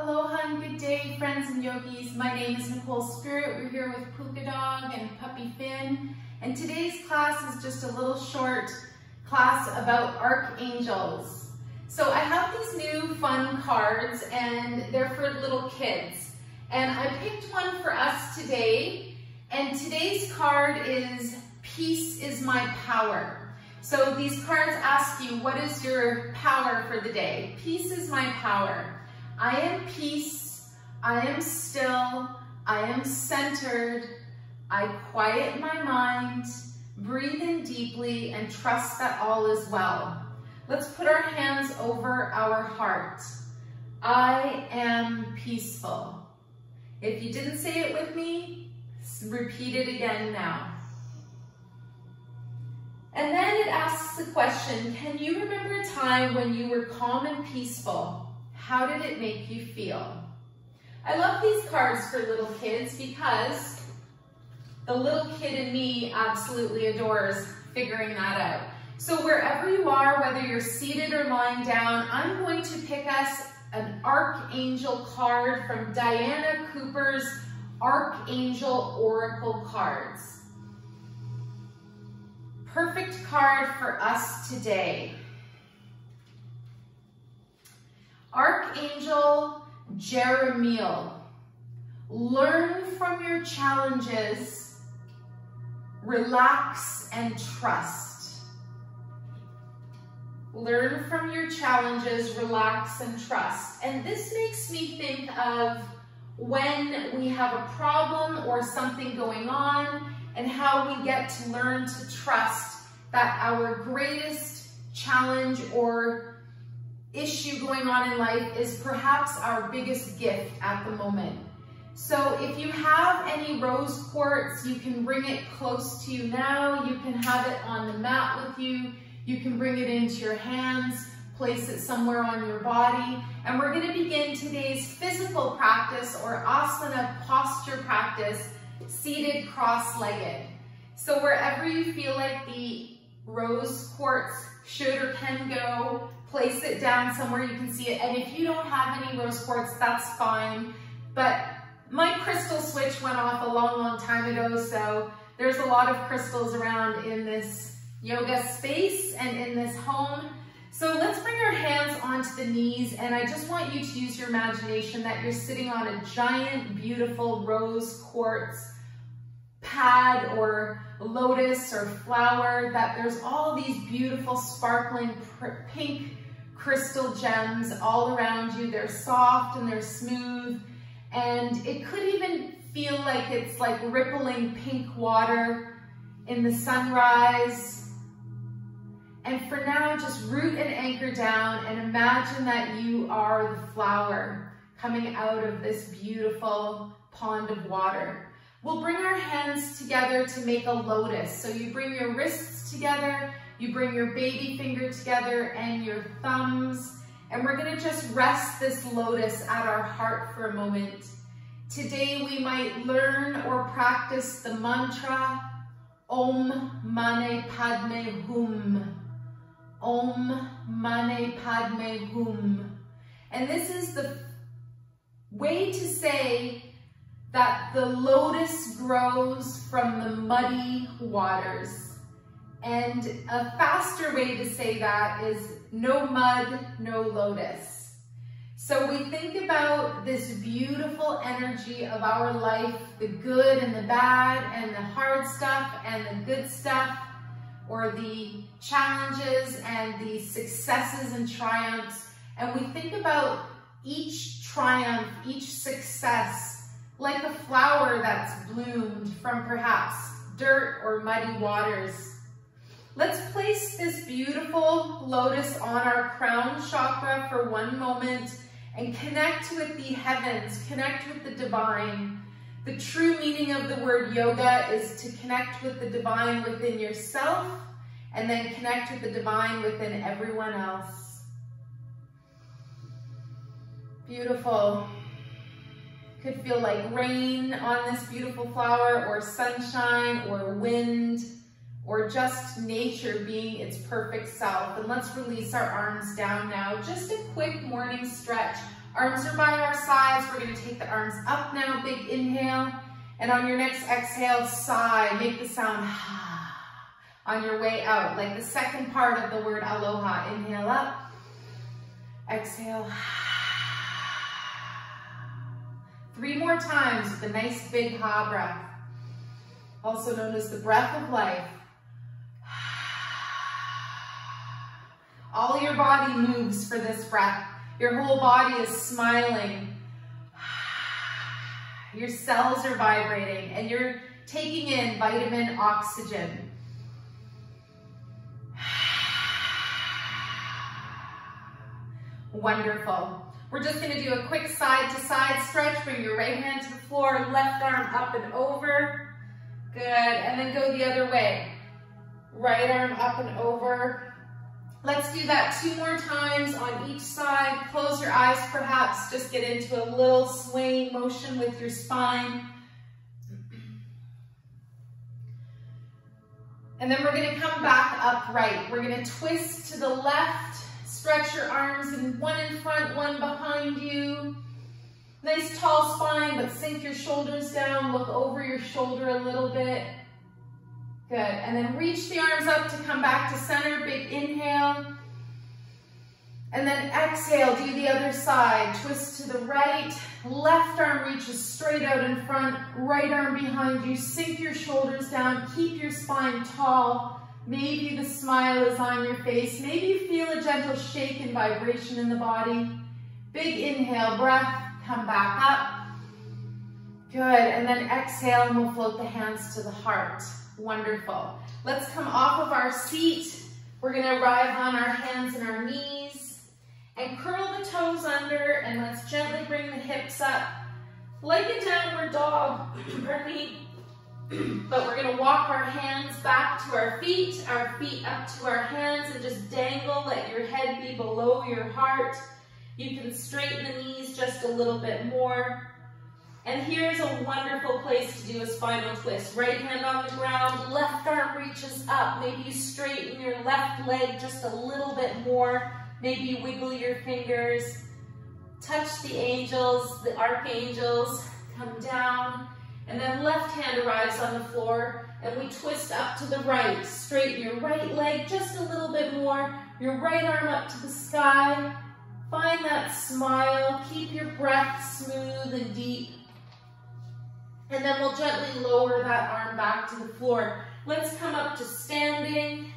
Aloha and good day, friends and yogis. My name is Nicole Spirit. We're here with Puka Dog and Puppy Finn. And today's class is just a little short class about archangels. So I have these new fun cards and they're for little kids. And I picked one for us today. And today's card is Peace is my power. So these cards ask you, what is your power for the day? Peace is my power. I am peace, I am still, I am centered, I quiet my mind, breathe in deeply, and trust that all is well. Let's put our hands over our heart. I am peaceful. If you didn't say it with me, repeat it again now. And then it asks the question, can you remember a time when you were calm and peaceful? How did it make you feel? I love these cards for little kids because the little kid in me absolutely adores figuring that out. So wherever you are, whether you're seated or lying down, I'm going to pick us an Archangel card from Diana Cooper's Archangel Oracle cards. Perfect card for us today. Archangel Jeremiel, learn from your challenges, relax and trust. Learn from your challenges, relax and trust. And this makes me think of when we have a problem or something going on and how we get to learn to trust that our greatest challenge or issue going on in life is perhaps our biggest gift at the moment. So if you have any rose quartz, you can bring it close to you now. You can have it on the mat with you. You can bring it into your hands, place it somewhere on your body. And we're gonna begin today's physical practice or asana posture practice, seated cross-legged. So wherever you feel like the rose quartz should or can go, place it down somewhere you can see it. And if you don't have any rose quartz, that's fine. But my crystal switch went off a long, long time ago, so there's a lot of crystals around in this yoga space and in this home. So let's bring our hands onto the knees and I just want you to use your imagination that you're sitting on a giant, beautiful rose quartz pad or lotus or flower, that there's all these beautiful sparkling pink crystal gems all around you. They're soft and they're smooth. And it could even feel like it's like rippling pink water in the sunrise. And for now, just root and anchor down and imagine that you are the flower coming out of this beautiful pond of water. We'll bring our hands together to make a lotus. So you bring your wrists together you bring your baby finger together and your thumbs, and we're gonna just rest this lotus at our heart for a moment. Today we might learn or practice the mantra, Om Mani Padme Hum. Om Mani Padme Hum. And this is the way to say that the lotus grows from the muddy waters. And a faster way to say that is no mud, no lotus. So we think about this beautiful energy of our life, the good and the bad and the hard stuff and the good stuff, or the challenges and the successes and triumphs. And we think about each triumph, each success, like a flower that's bloomed from perhaps dirt or muddy waters Let's place this beautiful lotus on our crown chakra for one moment and connect with the heavens, connect with the divine. The true meaning of the word yoga is to connect with the divine within yourself and then connect with the divine within everyone else. Beautiful. Could feel like rain on this beautiful flower or sunshine or wind or just nature being its perfect self. And let's release our arms down now. Just a quick morning stretch. Arms are by our sides. We're gonna take the arms up now, big inhale. And on your next exhale, sigh, make the sound ah, on your way out, like the second part of the word aloha. Inhale up, exhale. Ah. Three more times with a nice big ha breath, also known as the breath of life. All your body moves for this breath. Your whole body is smiling. Your cells are vibrating and you're taking in vitamin oxygen. Wonderful. We're just gonna do a quick side to side stretch. Bring your right hand to the floor, left arm up and over. Good, and then go the other way. Right arm up and over. Let's do that two more times on each side. Close your eyes perhaps. Just get into a little swaying motion with your spine. And then we're gonna come back upright. We're gonna twist to the left, stretch your arms and one in front, one behind you. Nice tall spine, but sink your shoulders down, look over your shoulder a little bit. Good, and then reach the arms up to come back to center, big inhale. And then exhale, do the other side. Twist to the right, left arm reaches straight out in front, right arm behind you. Sink your shoulders down, keep your spine tall. Maybe the smile is on your face. Maybe you feel a gentle shake and vibration in the body. Big inhale, breath, come back up. Good, and then exhale and we'll float the hands to the heart. Wonderful. Let's come off of our seat. We're gonna arrive on our hands and our knees and curl the toes under and let's gently bring the hips up like a downward dog, pardon me. But we're gonna walk our hands back to our feet, our feet up to our hands and just dangle, let your head be below your heart. You can straighten the knees just a little bit more. And here's a wonderful place to do a spinal twist. Right hand on the ground, left arm reaches up. Maybe you straighten your left leg just a little bit more. Maybe you wiggle your fingers. Touch the angels, the archangels, come down. And then left hand arrives on the floor and we twist up to the right. Straighten your right leg just a little bit more. Your right arm up to the sky. Find that smile. Keep your breath smooth and deep. And then we'll gently lower that arm back to the floor. Let's come up to standing.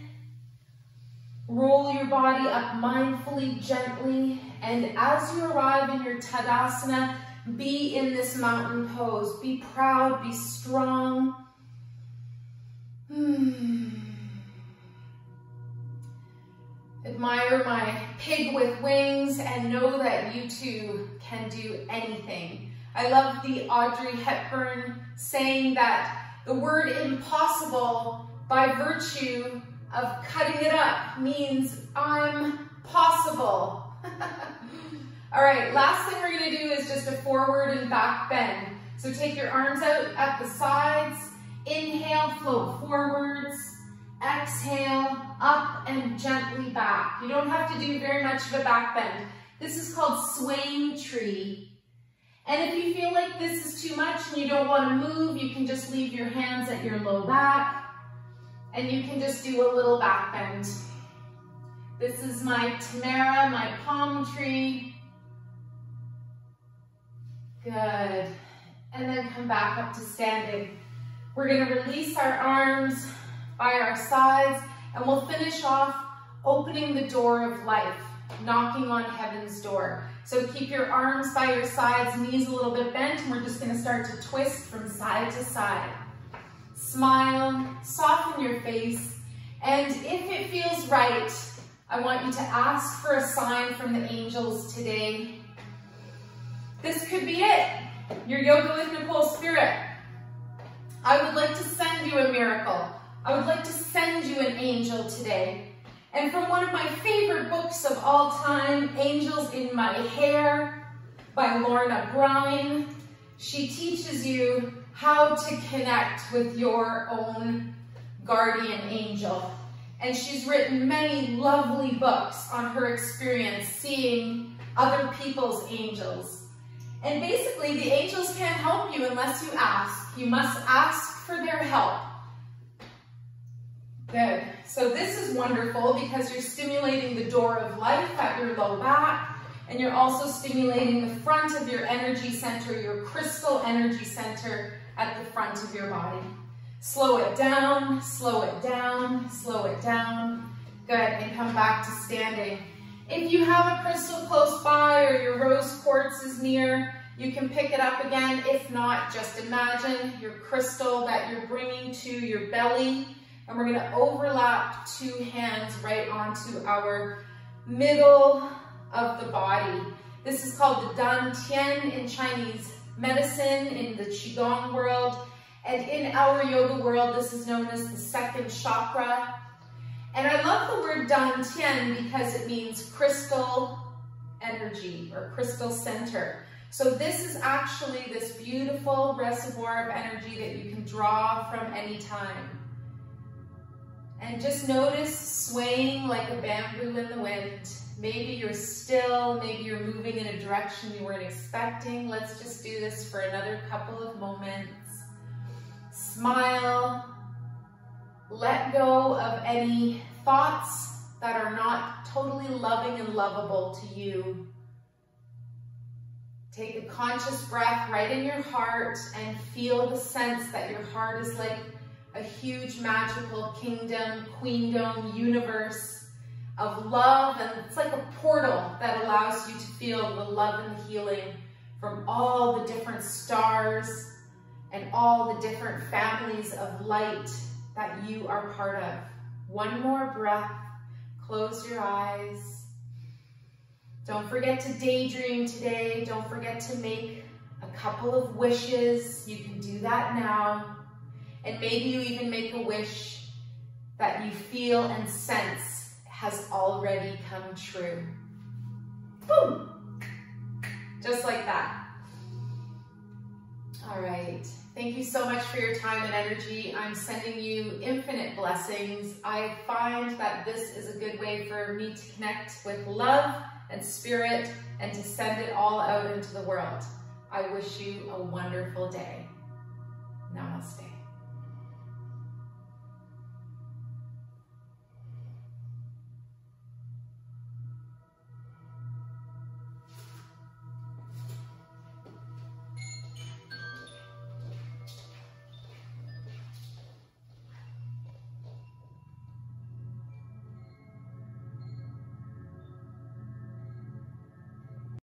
Roll your body up mindfully, gently. And as you arrive in your Tadasana, be in this mountain pose. Be proud, be strong. Hmm. Admire my pig with wings and know that you too can do anything. I love the Audrey Hepburn saying that the word impossible by virtue of cutting it up means I'm possible. All right, last thing we're gonna do is just a forward and back bend. So take your arms out at the sides, inhale, float forwards, exhale, up and gently back. You don't have to do very much of a back bend. This is called swaying tree. And if you feel like this is too much and you don't want to move, you can just leave your hands at your low back and you can just do a little back bend. This is my Tamara, my palm tree. Good. And then come back up to standing. We're gonna release our arms by our sides and we'll finish off opening the door of life, knocking on heaven's door. So keep your arms by your sides, knees a little bit bent, and we're just gonna start to twist from side to side. Smile, soften your face, and if it feels right, I want you to ask for a sign from the angels today. This could be it, your Yoga with Nicole spirit. I would like to send you a miracle. I would like to send you an angel today. And from one of my favorite books of all time, Angels in My Hair by Lorna Byrne, she teaches you how to connect with your own guardian angel. And she's written many lovely books on her experience seeing other people's angels. And basically, the angels can't help you unless you ask. You must ask for their help. Good. So this is wonderful because you're stimulating the door of life at your low back, and you're also stimulating the front of your energy center, your crystal energy center at the front of your body. Slow it down, slow it down, slow it down. Good, and come back to standing. If you have a crystal close by or your rose quartz is near, you can pick it up again. If not, just imagine your crystal that you're bringing to your belly. And we're gonna overlap two hands right onto our middle of the body. This is called the Dan Tian in Chinese medicine, in the Qigong world. And in our yoga world, this is known as the second chakra. And I love the word Dantian because it means crystal energy or crystal center. So this is actually this beautiful reservoir of energy that you can draw from any time. And just notice swaying like a bamboo in the wind. Maybe you're still, maybe you're moving in a direction you weren't expecting. Let's just do this for another couple of moments smile, let go of any thoughts that are not totally loving and lovable to you. Take a conscious breath right in your heart and feel the sense that your heart is like a huge magical kingdom, queendom, universe of love. And it's like a portal that allows you to feel the love and the healing from all the different stars, and all the different families of light that you are part of. One more breath, close your eyes. Don't forget to daydream today. Don't forget to make a couple of wishes. You can do that now. And maybe you even make a wish that you feel and sense has already come true. Boom! Just like that. All right. Thank you so much for your time and energy. I'm sending you infinite blessings. I find that this is a good way for me to connect with love and spirit and to send it all out into the world. I wish you a wonderful day. Namaste.